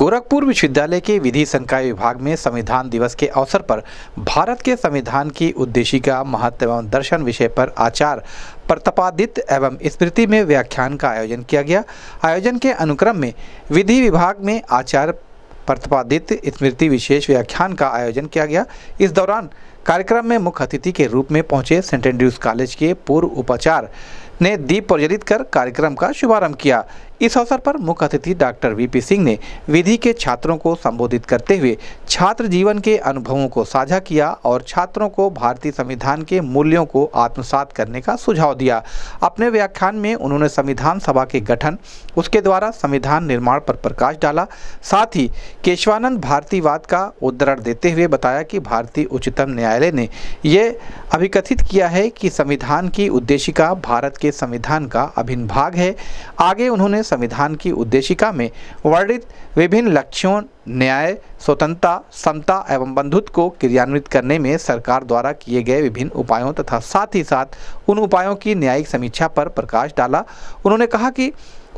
गोरखपुर विश्वविद्यालय के विधि संकाय विभाग में संविधान दिवस के अवसर पर भारत के संविधान की उद्देशिका, महत्व एवं दर्शन विषय पर आचार प्रतपादित्य एवं स्मृति में व्याख्यान का आयोजन किया गया। आयोजन के अनुक्रम में विधि विभाग में आचार प्रतिपादित स्मृति विशेष व्याख्यान का आयोजन किया गया। इस दौरान कार्यक्रम में मुख्य अतिथि के रूप में पहुँचे सेंट एंड्रयूज कॉलेज के पूर्व उपाचार्य ने दीप प्रज्वलित कर कार्यक्रम का शुभारंभ किया। इस अवसर पर मुख्य अतिथि डॉक्टर वीपी सिंह ने विधि के छात्रों को संबोधित करते हुए छात्र जीवन के अनुभवों को साझा किया और छात्रों को भारतीय संविधान के मूल्यों को आत्मसात करने का सुझाव दिया। अपने व्याख्यान में उन्होंने संविधान सभा के गठन, उसके द्वारा संविधान निर्माण पर प्रकाश डाला। साथ ही केशवानंद भारतीवाद का उद्धरण देते हुए बताया कि भारतीय उच्चतम न्यायालय ने यह अभिकथित किया है कि संविधान की उद्देशिका भारत के संविधान का अभिन्न भाग है। आगे उन्होंने संविधान की उद्देशिका में वर्णित विभिन्न लक्ष्यों, न्याय, स्वतंत्रता, समता एवं बंधुत्व को क्रियान्वित करने में सरकार द्वारा किए गए विभिन्न उपायों तथा साथ ही साथ उन उपायों की न्यायिक समीक्षा पर प्रकाश डाला। उन्होंने कहा कि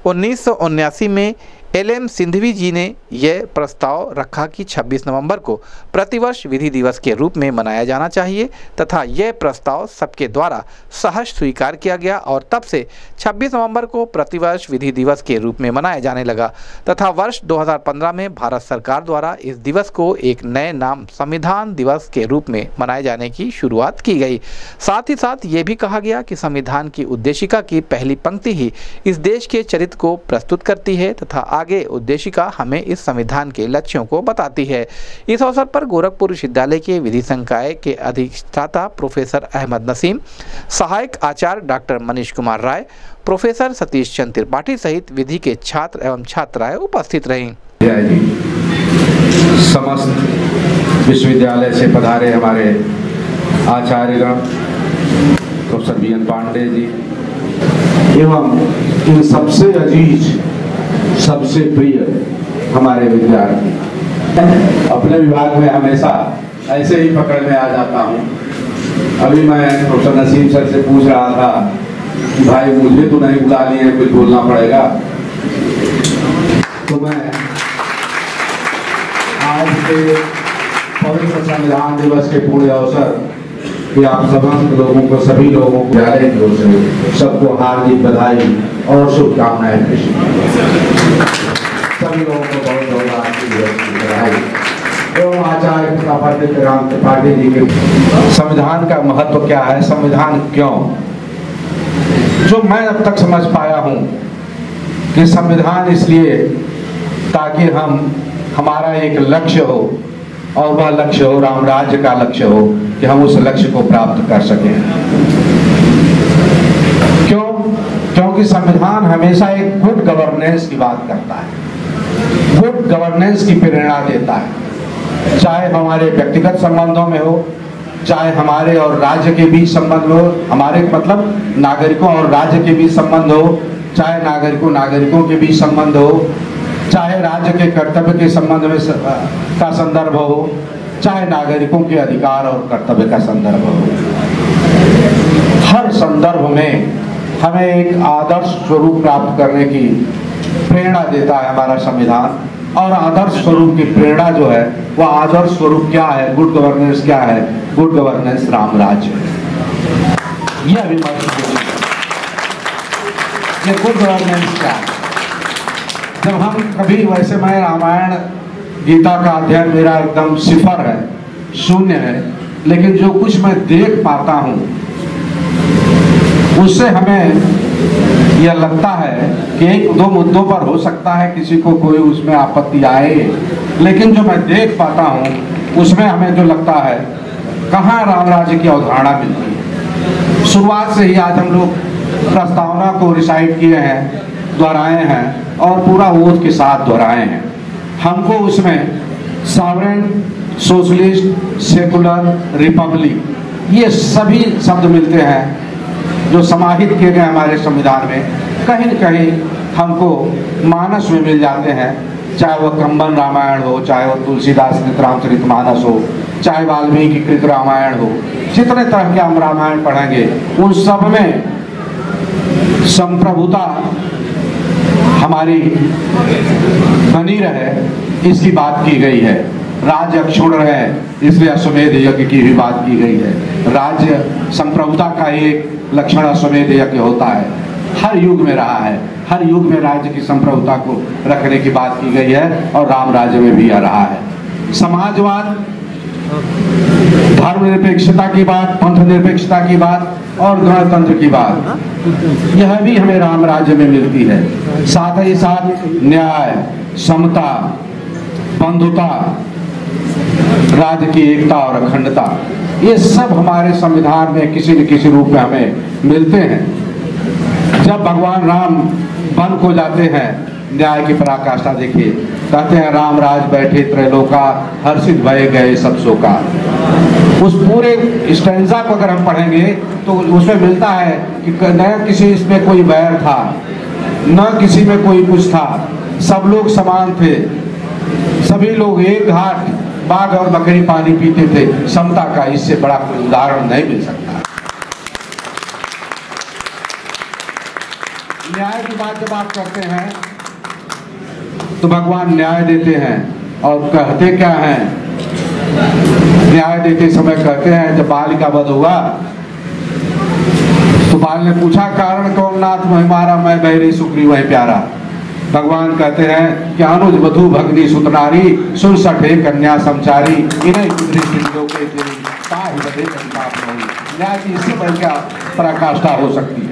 उन्नीस में एल एम सिंधवी जी ने यह प्रस्ताव रखा कि 26 नवंबर को प्रतिवर्ष विधि दिवस के रूप में मनाया जाना चाहिए तथा यह प्रस्ताव सबके द्वारा सहज स्वीकार किया गया और तब से 26 नवंबर को प्रतिवर्ष विधि दिवस के रूप में मनाया जाने लगा तथा वर्ष 2015 में भारत सरकार द्वारा इस दिवस को एक नए नाम संविधान दिवस के रूप में मनाए जाने की शुरुआत की गई। साथ ही साथ ये भी कहा गया कि संविधान की उद्देशिका की पहली पंक्ति ही इस देश के चरित्र को प्रस्तुत करती है तथा आगे उद्देशिका हमें इस संविधान के लक्ष्यों को बताती है। इस अवसर पर गोरखपुर विश्वविद्यालय के विधि संकाय के अधिष्ठाता प्रोफेसर अहमद नसीम सहायक आचार्य डॉक्टर मनीष कुमार राय प्रोफेसर सतीश चंद्र त्रिपाठी सहित विधि के छात्र एवं छात्राएँ उपस्थित रहीं। समस्त विश्वविद्यालय से पधारे हमारे आचार्यगण professor B N Pandey ji एवं इन सबसे अज़ीज़ सबसे प्रिय हमारे विद्यार्थी। अपने विभाग में हमेशा ऐसे ही पकड़ में आ जाता हूँ। अभी मैं प्रोफेसर नसीम सर से पूछ रहा था कि भाई, मुझे तो नहीं बुला लिए, कुछ बोलना पड़ेगा। तो मैं आज के पवित्र संविधान दिवस के पूरे अवसर कि आप समस्त लोगों को, सभी लोगों को विद्यालय की ओर से सबको हार्दिक बधाई और शुभकामनाएँ सभी लोगों को बहुत बहुत एवं आचार्य प्रतापादित्य राम त्रिपाठी जी के संविधान का महत्व क्या है, संविधान क्यों? जो मैं अब तक समझ पाया हूँ कि संविधान इसलिए ताकि हम, हमारा एक लक्ष्य हो और वह लक्ष्य हो, राम राज्य का लक्ष्य हो कि हम उस लक्ष्य को प्राप्त कर सकें। क्यों? क्योंकि संविधान हमेशा एक गुड गवर्नेंस की बात करता है। गुड गवर्नेंस की प्रेरणा देता है। चाहे हमारे व्यक्तिगत संबंधों में हो, चाहे हमारे और राज्य के बीच संबंध हो, हमारे मतलब नागरिकों और राज्य के बीच संबंध हो, चाहे नागरिकों नागरिकों के बीच संबंध हो चाहे राज्य के कर्तव्य के संबंध में का संदर्भ हो, चाहे नागरिकों के अधिकार और कर्तव्य का संदर्भ हो। हर संदर्भ में हमें एक आदर्श स्वरूप प्राप्त करने की प्रेरणा देता है हमारा संविधान। और आदर्श स्वरूप की प्रेरणा जो है वह आदर्श स्वरूप क्या है? गुड गवर्नेंस क्या है? गुड गवर्नेंस राम राज्य यह ये गुड गवर्नेंस क्या है? जब हम कभी वैसे मैं रामायण गीता का अध्ययन मेरा एकदम सिफर है, शून्य है, लेकिन जो कुछ मैं देख पाता हूँ, उससे हमें यह लगता है कि एक दो मुद्दों पर हो सकता है किसी को कोई उसमें आपत्ति आए, लेकिन जो मैं देख पाता हूँ, उसमें हमें जो लगता है, कहाँ राम राज्य की अवधारणा मिलती है। शुरुआत से ही आज हम लोग प्रस्तावना को रिसाइड किए हैं, दोहराए हैं और पूरा ओथ के साथ दोहराए हैं। हमको उसमें सॉवरेन सोशलिस्ट सेकुलर रिपब्लिक ये सभी शब्द मिलते हैं जो समाहित किए गए हमारे संविधान में। कहीं न कहीं हमको मानस में मिल जाते हैं, चाहे वह कंबन रामायण हो, चाहे वह तुलसीदास कृत रामचरित मानस हो, चाहे वाल्मीकि कृत रामायण हो, जितने तरह के हम रामायण पढ़ेंगे, उन सब में संप्रभुता हमारी बनी रहे, इसकी बात की गई है। राज्य अक्षुण रहे इसलिए अश्वमेध यज्ञ की भी बात की गई है। राज्य संप्रभुता का एक लक्षण अश्वमेध यज्ञ होता है। हर युग में रहा है। हर युग में राज्य की संप्रभुता को रखने की बात की गई है और राम राज्य में भी यह रहा है। समाजवाद, धर्मनिरपेक्षता की बात पंथ निरपेक्षता की बात और गणतंत्र की बात, यह भी हमें राम राज्य में मिलती है। साथ ही साथ न्याय, समता, बंधुता राज्य की एकता और अखंडता, ये सब हमारे संविधान में किसी न किसी रूप में हमें मिलते हैं। जब भगवान राम वन को जाते हैं, न्याय की पराकाष्ठा देखिए, कहते हैं, राम राज बैठे त्रैलोका, हर्षित भय गए सब शोका। उस पूरे स्टेंजा को अगर हम पढ़ेंगे तो उसमें मिलता है कि न किसी इसमें कोई बैर था। न किसी में कोई कुछ था। सब लोग समान थे। सभी लोग एक घाट बाघ और बकरी पानी पीते थे। समता का इससे बड़ा कोई उदाहरण नहीं मिल सकता। न्याय की बात जब आप करते हैं तो भगवान न्याय देते हैं और कहते क्या हैं? न्याय देते समय कहते हैं, जब बाल का वध हुआ तो बाल ने पूछा, कारण कौन नाथ मैं मारा? मैं बहरी सुखरी वह प्यारा। भगवान कहते हैं कि अनुज वधु भगनी सुतनारी सुन सठे कन्या समचारी इन्हें इससे बढ़ पराकाष्ठा हो सकती है?